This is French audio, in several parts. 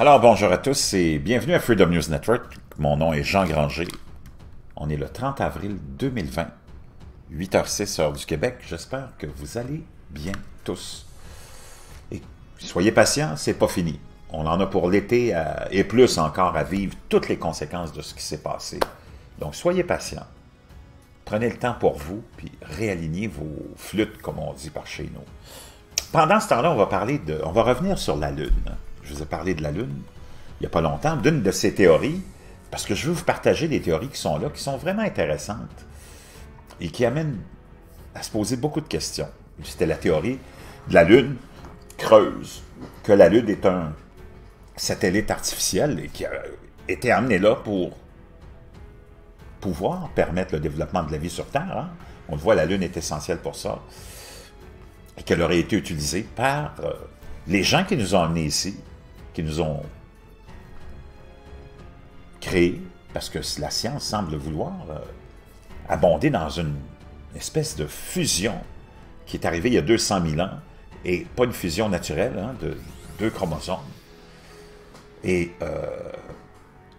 Alors bonjour à tous et bienvenue à Freedom News Network. Mon nom est Jean Granger. On est le 30 avril 2020, 8h06 heure du Québec. J'espère que vous allez bien tous. Et soyez patients, c'est pas fini. On en a pour l'été et plus encore à vivre toutes les conséquences de ce qui s'est passé. Donc soyez patients. Prenez le temps pour vous, puis réalignez vos flûtes, comme on dit par chez nous. Pendant ce temps-là, on va parler de. On va revenir sur la Lune je vous ai parlé de la Lune il n'y a pas longtemps, d'une de ces théories, parce que je veux vous partager des théories qui sont là, qui sont vraiment intéressantes et qui amènent à se poser beaucoup de questions. C'était la théorie de la Lune creuse, que la Lune est un satellite artificiel et qui a été amené là pour pouvoir permettre le développement de la vie sur Terre. Hein. On le voit, la Lune est essentielle pour ça. Et qu'elle aurait été utilisée par euh, les gens qui nous ont amenés ici, qui nous ont créés, parce que la science semble vouloir euh, abonder dans une espèce de fusion qui est arrivée il y a 200 000 ans, et pas une fusion naturelle hein, de deux chromosomes. Et euh,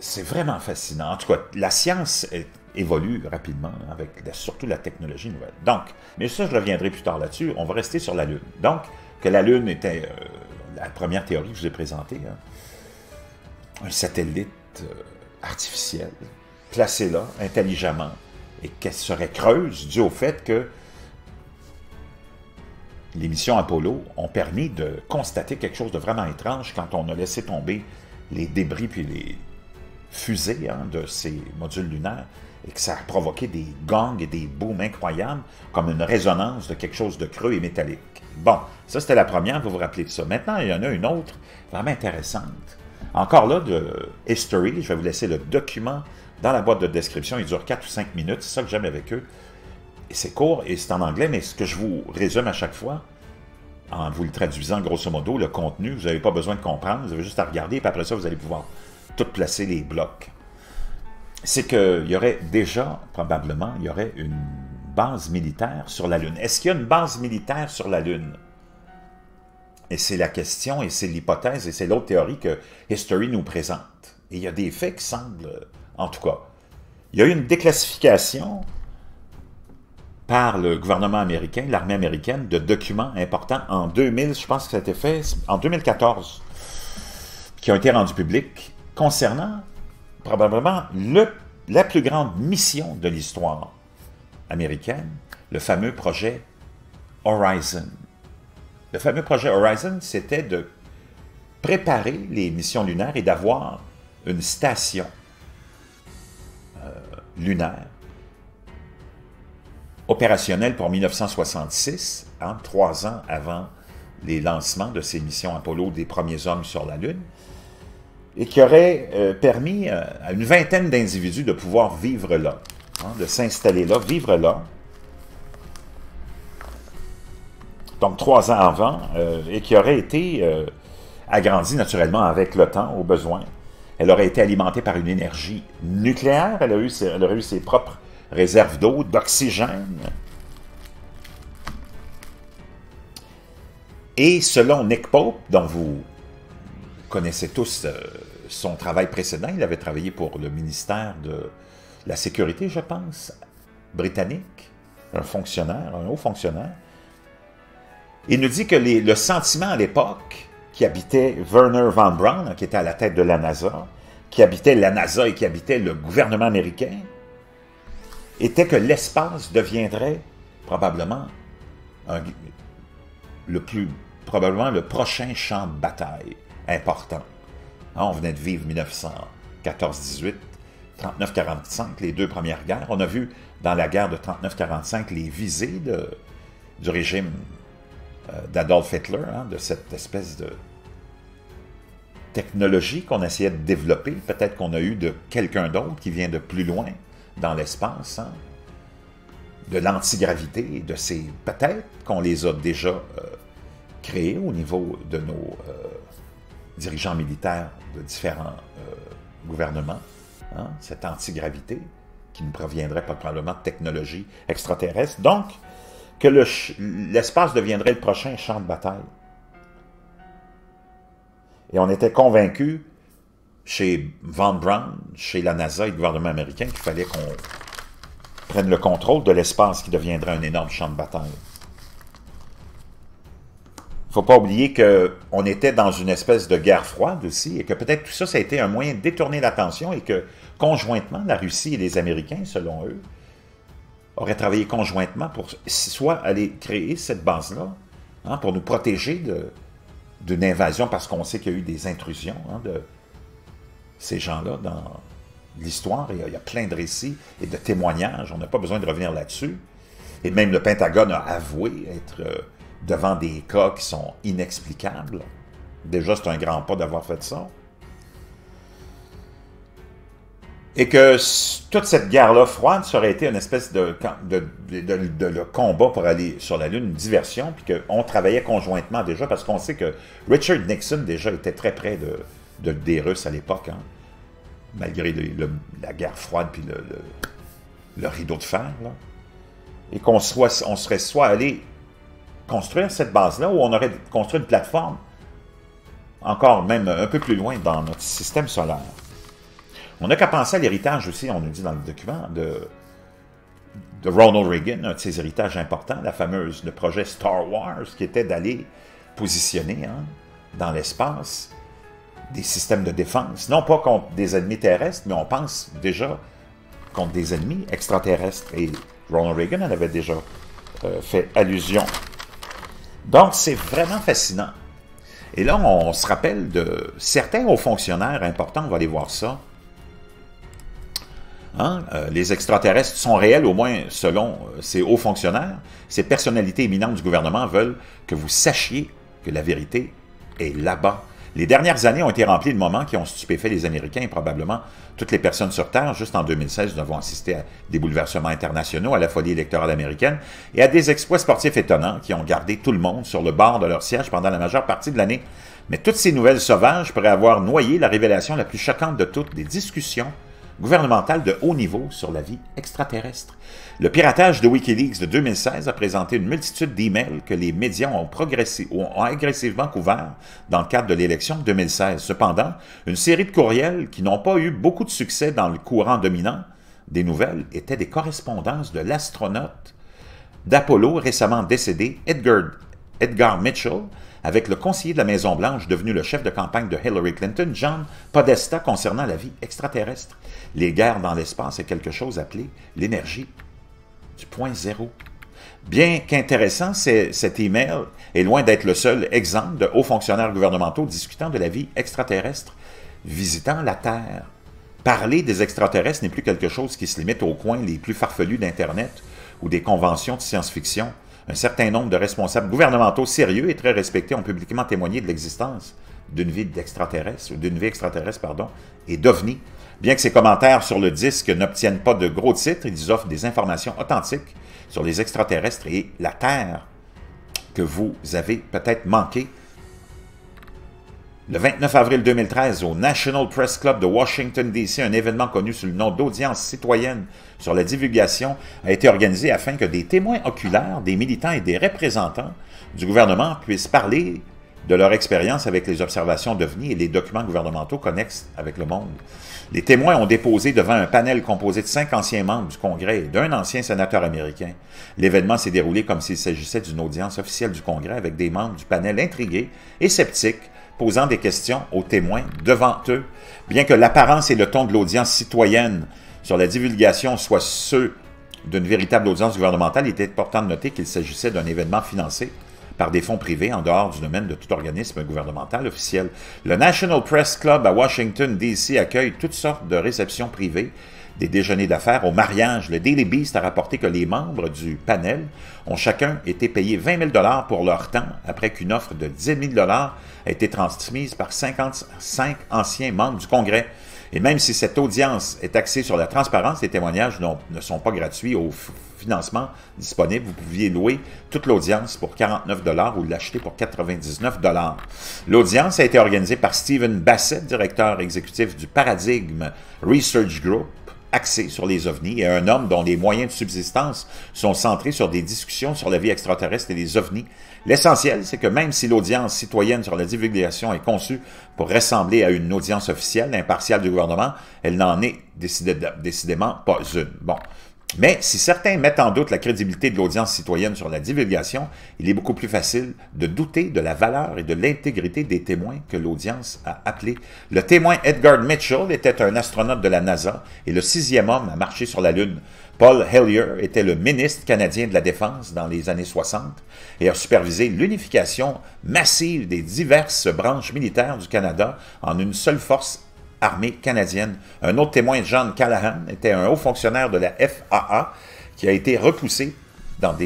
c'est vraiment fascinant. En tout cas, la science évolue rapidement avec surtout la technologie nouvelle. Donc, mais ça, je reviendrai plus tard là-dessus. On va rester sur la Lune. Donc, que la Lune était euh, la première théorie que je vous ai présentée, hein. un satellite euh, artificiel placé là intelligemment et qu'elle serait creuse dû au fait que les missions Apollo ont permis de constater quelque chose de vraiment étrange quand on a laissé tomber les débris puis les fusées hein, de ces modules lunaires et que ça a provoqué des gangs et des booms incroyables comme une résonance de quelque chose de creux et métallique. Bon, ça c'était la première, vous vous rappelez de ça. Maintenant, il y en a une autre vraiment intéressante. Encore là, de History, je vais vous laisser le document dans la boîte de description. Il dure 4 ou 5 minutes, c'est ça que j'aime avec eux. C'est court et c'est en anglais, mais ce que je vous résume à chaque fois, en vous le traduisant grosso modo, le contenu, vous n'avez pas besoin de comprendre, vous avez juste à regarder, et après ça, vous allez pouvoir tout placer les blocs. C'est qu'il y aurait déjà, probablement, il y aurait une base militaire sur la Lune. Est-ce qu'il y a une base militaire sur la Lune? Et c'est la question, et c'est l'hypothèse, et c'est l'autre théorie que History nous présente. Et il y a des faits qui semblent, en tout cas, il y a eu une déclassification par le gouvernement américain, l'armée américaine, de documents importants en 2000, je pense que ça a été fait en 2014, qui ont été rendus publics concernant probablement le, la plus grande mission de l'histoire américaine, le fameux projet Horizon. Le fameux projet Horizon, c'était de préparer les missions lunaires et d'avoir une station euh, lunaire opérationnelle pour 1966, hein, trois ans avant les lancements de ces missions Apollo des premiers hommes sur la Lune, et qui aurait euh, permis euh, à une vingtaine d'individus de pouvoir vivre là. Hein, de s'installer là, vivre là. Donc trois ans avant, euh, et qui aurait été agrandie naturellement avec le temps, au besoin. Elle aurait été alimentée par une énergie nucléaire, elle, a eu elle aurait eu ses propres réserves d'eau, d'oxygène. Et selon Nick Pope, dont vous connaissez tous son travail précédent, il avait travaillé pour le ministère de la sécurité, je pense, britannique, un fonctionnaire, un haut fonctionnaire. Il nous dit que le sentiment à l'époque qui habitait Werner von Braun, qui était à la tête de la NASA, qui habitait la NASA et qui habitait le gouvernement américain, était que l'espace deviendrait probablement le plus probablement le prochain champ de bataille important. Hein, on venait de vivre 1914-18, 39-45, les deux premières guerres. On a vu dans la guerre de 39-45 les visées du régime euh, d'Adolf Hitler, hein, de cette espèce de technologie qu'on essayait de développer. Peut-être qu'on a eu de quelqu'un d'autre qui vient de plus loin dans l'espace, hein, de l'antigravité, de ces... Peut-être qu'on les a déjà euh, créés au niveau de nos euh, dirigeants militaires de différents gouvernements. Hein, cette antigravité, qui ne proviendrait pas probablement de technologie extraterrestre. Donc, que l'espace deviendrait le prochain champ de bataille. Et on était convaincus chez Von Braun, chez la NASA et le gouvernement américain qu'il fallait qu'on prenne le contrôle de l'espace qui deviendrait un énorme champ de bataille. Faut pas oublier qu'on était dans une espèce de guerre froide aussi, et que peut-être tout ça, ça a été un moyen de détourner l'attention, et que conjointement, la Russie et les Américains, selon eux, auraient travaillé conjointement pour soit aller créer cette base-là, hein, pour nous protéger d'une invasion, parce qu'on sait qu'il y a eu des intrusions hein, de ces gens-là dans l'histoire. Il, il y a plein de récits et de témoignages, on n'a pas besoin de revenir là-dessus. Et même le Pentagone a avoué être euh, devant des cas qui sont inexplicables. Déjà, c'est un grand pas d'avoir fait ça. Et que toute cette guerre-là froide, ça aurait été une espèce de, de, combat pour aller sur la Lune, une diversion, puis qu'on travaillait conjointement déjà, parce qu'on sait que Richard Nixon déjà était très près de, des Russes à l'époque, hein, malgré la guerre froide puis le, rideau de fer. Et qu'on on serait soit allé construire cette base-là, ou on aurait construit une plateforme encore même un peu plus loin dans notre système solaire. On n'a qu'à penser à l'héritage aussi, on nous dit dans le document, de, de Ronald Reagan, un de ses héritages importants, la fameuse, le projet Star Wars, qui était d'aller positionner hein, dans l'espace des systèmes de défense, non pas contre des ennemis terrestres, mais on pense déjà contre des ennemis extraterrestres. Et Ronald Reagan en avait déjà euh, fait allusion. Donc, c'est vraiment fascinant. Et là, on se rappelle de certains hauts fonctionnaires importants, on va aller voir ça, Hein? Euh, les extraterrestres sont réels, au moins selon euh, ces hauts fonctionnaires. Ces personnalités éminentes du gouvernement veulent que vous sachiez que la vérité est là-bas. Les dernières années ont été remplies de moments qui ont stupéfait les Américains et probablement toutes les personnes sur Terre. Juste en 2016, nous avons assisté à des bouleversements internationaux, à la folie électorale américaine et à des exploits sportifs étonnants qui ont gardé tout le monde sur le bord de leur siège pendant la majeure partie de l'année. Mais toutes ces nouvelles sauvages pourraient avoir noyé la révélation la plus choquante de toutes, des discussions gouvernemental de haut niveau sur la vie extraterrestre. Le piratage de Wikileaks de 2016 a présenté une multitude d'emails que les médias ont, ont agressivement couverts dans le cadre de l'élection de 2016. Cependant, une série de courriels qui n'ont pas eu beaucoup de succès dans le courant dominant des nouvelles étaient des correspondances de l'astronaute d'Apollo récemment décédé, Edgar, Edgar Mitchell, avec le conseiller de la Maison-Blanche devenu le chef de campagne de Hillary Clinton, John Podesta, concernant la vie extraterrestre. Les guerres dans l'espace est quelque chose appelé l'énergie du point zéro. Bien qu'intéressant, cet email est loin d'être le seul exemple de hauts fonctionnaires gouvernementaux discutant de la vie extraterrestre, visitant la Terre. Parler des extraterrestres n'est plus quelque chose qui se limite aux coins les plus farfelus d'Internet ou des conventions de science-fiction. Un certain nombre de responsables gouvernementaux sérieux et très respectés ont publiquement témoigné de l'existence d'une vie d'une vie extraterrestre, pardon, et d'OVNI. Bien que ces commentaires sur le disque n'obtiennent pas de gros titres, ils offrent des informations authentiques sur les extraterrestres et la Terre que vous avez peut-être manqué le 29 avril 2013, au National Press Club de Washington, D.C., un événement connu sous le nom d'audience citoyenne sur la divulgation a été organisé afin que des témoins oculaires, des militants et des représentants du gouvernement puissent parler de leur expérience avec les observations d'OVNI et les documents gouvernementaux connexes avec le monde. Les témoins ont déposé devant un panel composé de cinq anciens membres du Congrès et d'un ancien sénateur américain. L'événement s'est déroulé comme s'il s'agissait d'une audience officielle du Congrès avec des membres du panel intrigués et sceptiques posant des questions aux témoins devant eux. Bien que l'apparence et le ton de l'audience citoyenne sur la divulgation soient ceux d'une véritable audience gouvernementale, il était important de noter qu'il s'agissait d'un événement financé par des fonds privés en dehors du domaine de tout organisme gouvernemental officiel. Le National Press Club à Washington, D.C. accueille toutes sortes de réceptions privées des déjeuners d'affaires au mariage. Le Daily Beast a rapporté que les membres du panel ont chacun été payés 20 000 pour leur temps après qu'une offre de 10 000 a été transmise par 55 anciens membres du Congrès. Et même si cette audience est axée sur la transparence, les témoignages ne sont pas gratuits au financement disponible. Vous pouviez louer toute l'audience pour 49 ou l'acheter pour 99 L'audience a été organisée par Stephen Bassett, directeur exécutif du Paradigm Research Group, axé sur les ovnis et un homme dont les moyens de subsistance sont centrés sur des discussions sur la vie extraterrestre et les ovnis. L'essentiel, c'est que même si l'audience citoyenne sur la divulgation est conçue pour ressembler à une audience officielle, impartiale du gouvernement, elle n'en est décidément pas une. Bon, mais si certains mettent en doute la crédibilité de l'audience citoyenne sur la divulgation, il est beaucoup plus facile de douter de la valeur et de l'intégrité des témoins que l'audience a appelés. Le témoin Edgar Mitchell était un astronaute de la NASA et le sixième homme à marcher sur la Lune. Paul Hellyer était le ministre canadien de la Défense dans les années 60 et a supervisé l'unification massive des diverses branches militaires du Canada en une seule force armée canadienne. Un autre témoin, John Callahan, était un haut fonctionnaire de la FAA qui a été repoussé dans,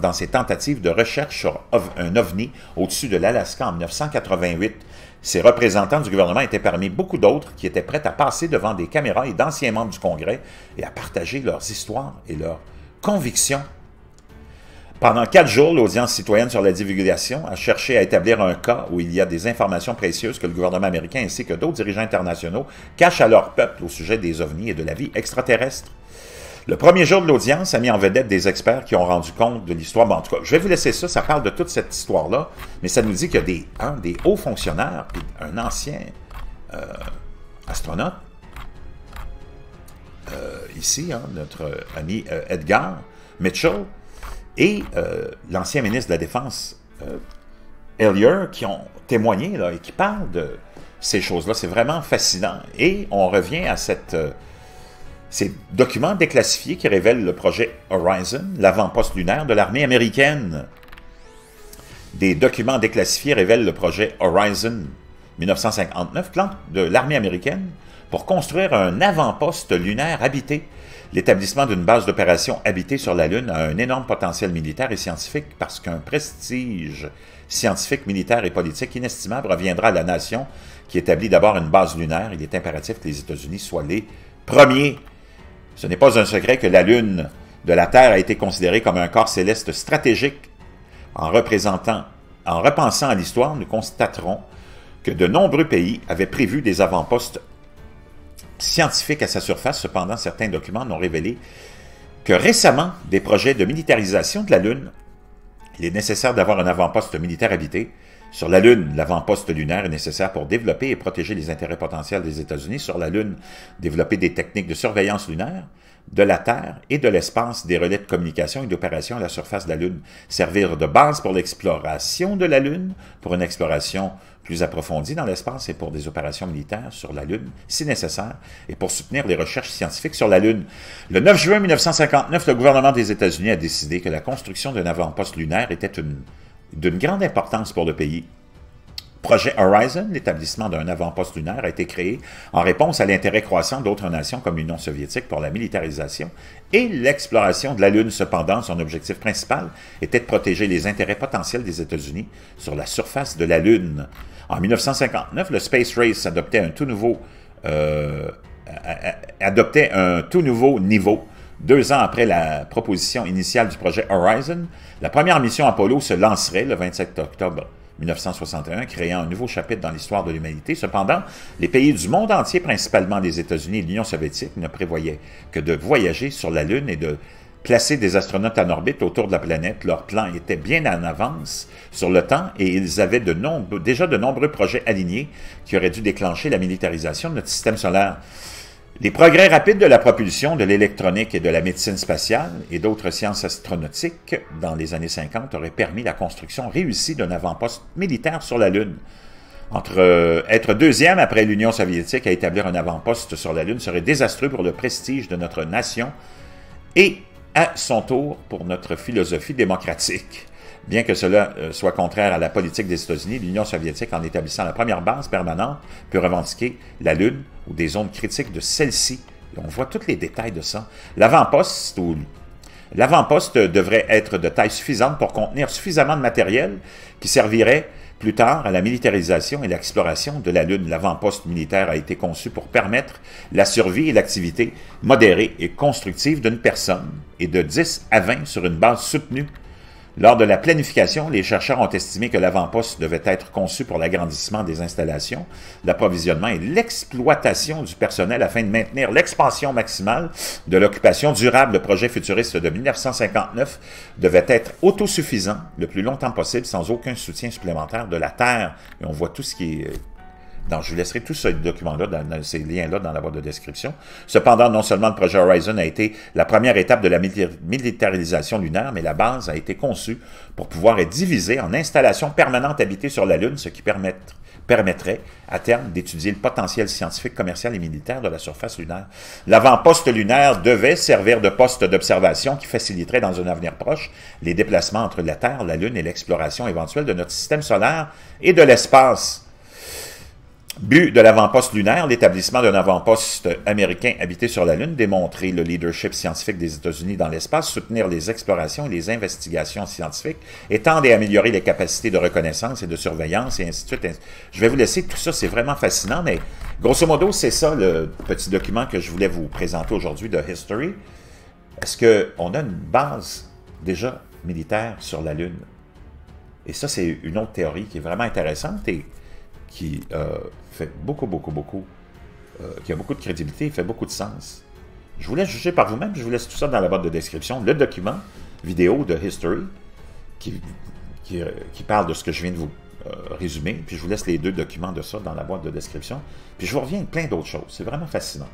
dans ses tentatives de recherche sur un ovni au-dessus de l'Alaska en 1988. Ces représentants du gouvernement étaient parmi beaucoup d'autres qui étaient prêts à passer devant des caméras et d'anciens membres du Congrès et à partager leurs histoires et leurs convictions pendant quatre jours, l'audience citoyenne sur la divulgation a cherché à établir un cas où il y a des informations précieuses que le gouvernement américain ainsi que d'autres dirigeants internationaux cachent à leur peuple au sujet des ovnis et de la vie extraterrestre. Le premier jour de l'audience a mis en vedette des experts qui ont rendu compte de l'histoire. Bon, en tout cas, je vais vous laisser ça, ça parle de toute cette histoire-là, mais ça nous dit qu'il y a des, des hauts fonctionnaires, un ancien euh, astronaute, euh, ici, hein, notre ami euh, Edgar Mitchell, et euh, l'ancien ministre de la Défense, euh, qui ont témoigné là, et qui parlent de ces choses-là. C'est vraiment fascinant. Et on revient à cette, euh, ces documents déclassifiés qui révèlent le projet Horizon, l'avant-poste lunaire de l'armée américaine. Des documents déclassifiés révèlent le projet Horizon 1959, plan de l'armée américaine pour construire un avant-poste lunaire habité L'établissement d'une base d'opération habitée sur la Lune a un énorme potentiel militaire et scientifique parce qu'un prestige scientifique, militaire et politique inestimable reviendra à la nation qui établit d'abord une base lunaire. Il est impératif que les États-Unis soient les premiers. Ce n'est pas un secret que la Lune de la Terre a été considérée comme un corps céleste stratégique. En en repensant à l'histoire, nous constaterons que de nombreux pays avaient prévu des avant-postes scientifique à sa surface. Cependant, certains documents n'ont révélé que récemment, des projets de militarisation de la Lune, il est nécessaire d'avoir un avant-poste militaire habité. Sur la Lune, l'avant-poste lunaire est nécessaire pour développer et protéger les intérêts potentiels des États-Unis. Sur la Lune, développer des techniques de surveillance lunaire de la Terre et de l'espace, des relais de communication et d'opération à la surface de la Lune. Servir de base pour l'exploration de la Lune, pour une exploration plus approfondie dans l'espace et pour des opérations militaires sur la Lune, si nécessaire, et pour soutenir les recherches scientifiques sur la Lune. Le 9 juin 1959, le gouvernement des États-Unis a décidé que la construction d'un avant-poste lunaire était d'une grande importance pour le pays projet Horizon, l'établissement d'un avant-poste lunaire, a été créé en réponse à l'intérêt croissant d'autres nations comme l'Union soviétique pour la militarisation et l'exploration de la Lune. Cependant, son objectif principal était de protéger les intérêts potentiels des États-Unis sur la surface de la Lune. En 1959, le Space Race adoptait un tout nouveau, euh, adoptait un tout nouveau niveau deux ans après la proposition initiale du projet Horizon, la première mission Apollo se lancerait le 27 octobre 1961, créant un nouveau chapitre dans l'histoire de l'humanité. Cependant, les pays du monde entier, principalement les États-Unis et l'Union soviétique, ne prévoyaient que de voyager sur la Lune et de placer des astronautes en orbite autour de la planète. Leur plan était bien en avance sur le temps et ils avaient de déjà de nombreux projets alignés qui auraient dû déclencher la militarisation de notre système solaire. Les progrès rapides de la propulsion, de l'électronique et de la médecine spatiale et d'autres sciences astronautiques dans les années 50 auraient permis la construction réussie d'un avant-poste militaire sur la Lune. Entre euh, être deuxième après l'Union soviétique à établir un avant-poste sur la Lune serait désastreux pour le prestige de notre nation et, à son tour, pour notre philosophie démocratique. Bien que cela euh, soit contraire à la politique des États-Unis, l'Union soviétique, en établissant la première base permanente, peut revendiquer la Lune ou des zones critiques de celle-ci. On voit tous les détails de ça. L'avant-poste ou L'avant-poste devrait être de taille suffisante pour contenir suffisamment de matériel qui servirait plus tard à la militarisation et l'exploration de la Lune. L'avant-poste militaire a été conçu pour permettre la survie et l'activité modérée et constructive d'une personne et de 10 à 20 sur une base soutenue Lors de la planification, les chercheurs ont estimé que l'avant-poste devait être conçu pour l'agrandissement des installations, l'approvisionnement et l'exploitation du personnel afin de maintenir l'expansion maximale de l'occupation durable. Le projet futuriste de 1959 devait être autosuffisant le plus longtemps possible sans aucun soutien supplémentaire de la Terre. Et on voit tout ce qui est donc, je vous laisserai tous ces documents-là, dans, ces liens-là dans la boîte de description. Cependant, non seulement le projet Horizon a été la première étape de la militarisation lunaire, mais la base a été conçue pour pouvoir être divisée en installations permanentes habitées sur la Lune, ce qui permettrait à terme d'étudier le potentiel scientifique, commercial et militaire de la surface lunaire. L'avant-poste lunaire devait servir de poste d'observation qui faciliterait dans un avenir proche les déplacements entre la Terre, la Lune et l'exploration éventuelle de notre système solaire et de l'espace. But de l'avant-poste lunaire, l'établissement d'un avant-poste américain habité sur la Lune, démontrer le leadership scientifique des États-Unis dans l'espace, soutenir les explorations et les investigations scientifiques, étendre et améliorer les capacités de reconnaissance et de surveillance, et ainsi de suite. Je vais vous laisser, tout ça, c'est vraiment fascinant, mais grosso modo, c'est ça le petit document que je voulais vous présenter aujourd'hui de History. Est-ce qu'on a une base déjà militaire sur la Lune? Et ça, c'est une autre théorie qui est vraiment intéressante et qui euh, fait beaucoup, beaucoup, beaucoup, euh, qui a beaucoup de crédibilité, fait beaucoup de sens. Je vous laisse juger par vous-même, je vous laisse tout ça dans la boîte de description, le document vidéo de History, qui, qui, qui parle de ce que je viens de vous euh, résumer, puis je vous laisse les deux documents de ça dans la boîte de description, puis je vous reviens avec plein d'autres choses, c'est vraiment fascinant.